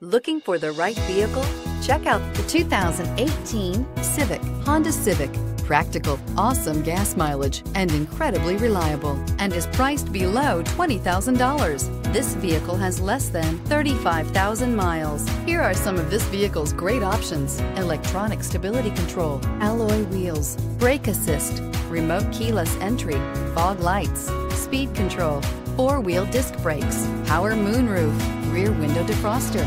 Looking for the right vehicle? Check out the 2018 Civic, Honda Civic. Practical, awesome gas mileage, and incredibly reliable, and is priced below $20,000. This vehicle has less than 35,000 miles. Here are some of this vehicle's great options. Electronic stability control, alloy wheels, brake assist, remote keyless entry, fog lights, speed control, four-wheel disc brakes, power moonroof, rear window defroster,